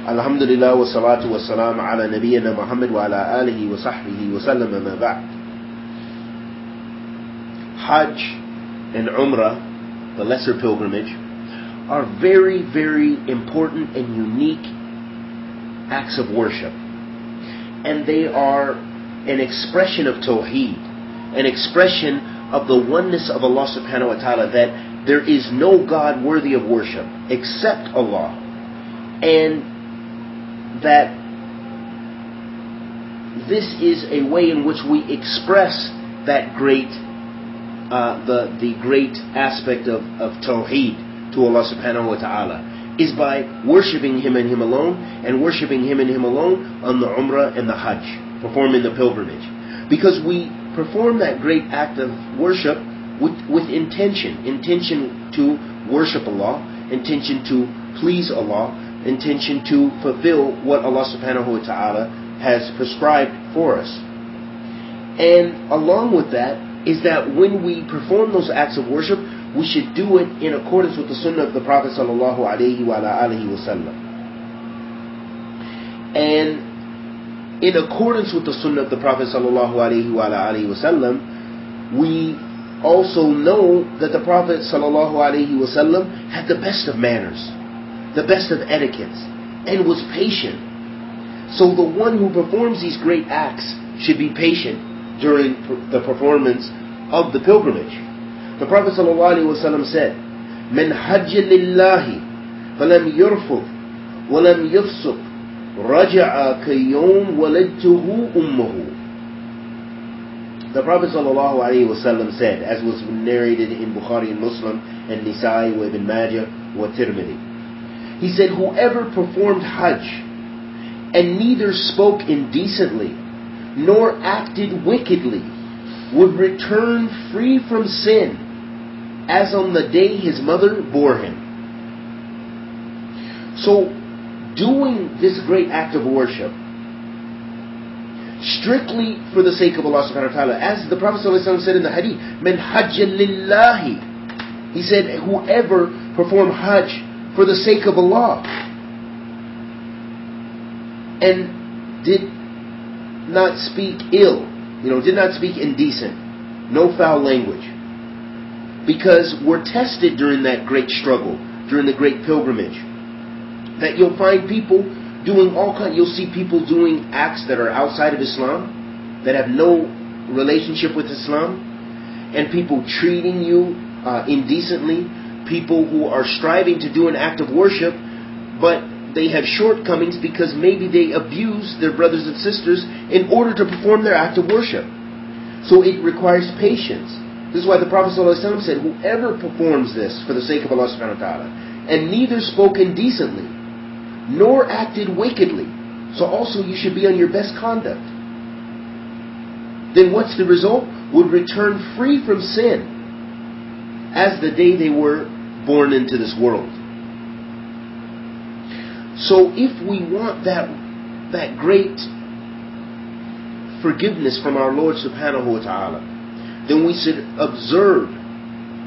Alhamdulillah wa salatu wa salam ala nabiyyina Muhammad wa ala alihi wa sahbihi wa. Hajj and Umrah, the lesser pilgrimage, are very, very important and unique acts of worship. And they are an expression of Tawheed, an expression of the oneness of Allah subhanahu wa ta'ala that there is no God worthy of worship except Allah. And that this is a way in which we express that great uh, the the great aspect of, of Tawheed to Allah subhanahu wa ta'ala is by worshipping Him and Him alone and worshipping Him and Him alone on the Umrah and the Hajj, performing the pilgrimage. Because we perform that great act of worship with, with intention. Intention to worship Allah, intention to please Allah, intention to fulfill what Allah subhanahu wa ta'ala has prescribed for us. And along with that is that when we perform those acts of worship, we should do it in accordance with the sunnah of the Prophet sallallahu alaihi wasallam. And in accordance with the sunnah of the Prophet sallallahu alaihi wasallam, we also know that the Prophet sallallahu alaihi wasallam had the best of manners, the best of etiquettes, and was patient. So the one who performs these great acts should be patient during the performance of the pilgrimage. The Prophet ﷺ said, من حج لله فلم يرفض ولم يفسق رجع كيوم ولدته أمه The Prophet ﷺ said, as was narrated in Bukhari and Muslim and Nisa'i wa Ibn Majah wa Tirmidhi, he said, whoever performed Hajj and neither spoke indecently nor acted wickedly would return free from sin as on the day his mother bore him. So, doing this great act of worship, strictly for the sake of Allah subhanahu wa ta'ala, as the Prophet said in the hadith, Men lillahi. He said, whoever perform hajj for the sake of Allah, and did not speak ill, you know, did not speak indecent, no foul language, because we're tested during that great struggle, during the great pilgrimage. That you'll find people doing all kinds, you'll see people doing acts that are outside of Islam, that have no relationship with Islam, and people treating you uh, indecently, people who are striving to do an act of worship, but they have shortcomings because maybe they abuse their brothers and sisters in order to perform their act of worship. So it requires patience. This is why the Prophet ﷺ said, Whoever performs this for the sake of Allah subhanahu wa ta'ala, and neither spoke indecently, nor acted wickedly, so also you should be on your best conduct. Then what's the result? Would return free from sin as the day they were born into this world. So if we want that that great forgiveness from our Lord subhanahu wa ta'ala, then we should observe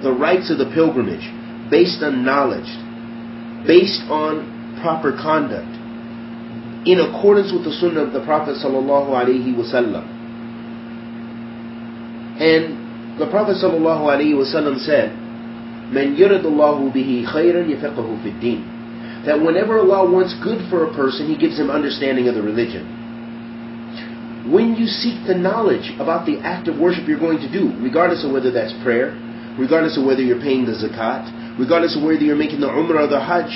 the rites of the pilgrimage based on knowledge, based on proper conduct, in accordance with the sunnah of the Prophet sallallahu alaihi wasallam. And the Prophet wasallam said, "Man yuridullahu bihi khayran yafiqahu fid din." That whenever Allah wants good for a person, He gives him understanding of the religion when you seek the knowledge about the act of worship you're going to do, regardless of whether that's prayer, regardless of whether you're paying the zakat, regardless of whether you're making the umrah or the hajj,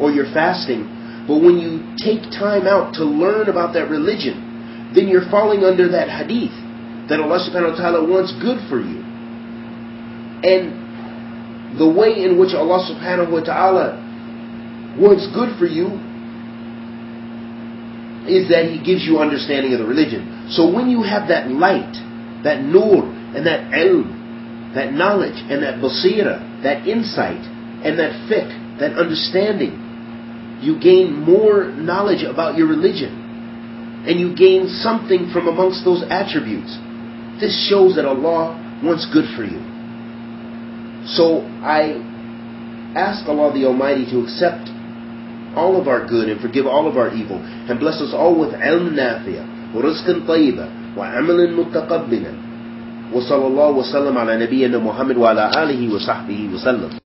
or you're fasting, but when you take time out to learn about that religion, then you're falling under that hadith that Allah subhanahu wa ta'ala wants good for you. And the way in which Allah subhanahu wa ta'ala wants good for you is that He gives you understanding of the religion. So when you have that light, that nur, and that ilm, that knowledge, and that basira, that insight, and that fiqh, that understanding, you gain more knowledge about your religion. And you gain something from amongst those attributes. This shows that Allah wants good for you. So I ask Allah the Almighty to accept all of our good and forgive all of our evil and bless us all with ilm nafiyah wa rizqan tayyiba wa amalan mutaqabbila wa sallallahu wa sallam ala nabiyyina Muhammad wa ala alihi wa sahbihi wa sallam